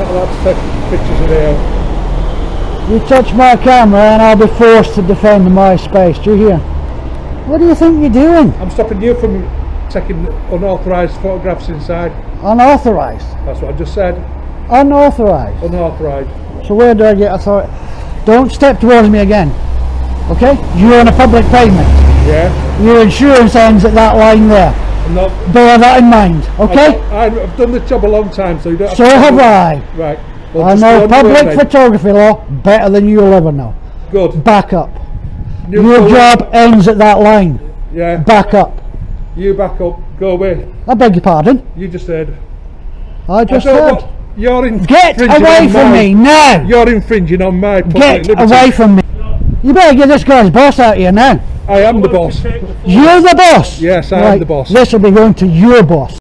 not allowed to take pictures of. You touch my camera and I'll be forced to defend my space. Do you hear? What do you think you're doing? I'm stopping you from taking unauthorised photographs inside. Unauthorised. That's what I just said. Unauthorised. Unauthorised. So where do I get authority? Don't step towards me again. Okay? You're on a public pavement. Yeah. Your insurance ends at that line there. I'm. Bear that in mind. Okay? I, I've done this job a long time, so you don't. So to have I. Right. Well, I know way public photography law better than you'll ever know. Good. Back up. You Your job ends at that line. Yeah. Back up. You back up. Go away. I beg your pardon. You just said. I just I said. You're in. Get away from me now. You're infringing on my public Get liberty. away from me. You better get this guy's boss out of here now. I am the boss. You're the boss. Yes, I am the boss. This will be going to your boss.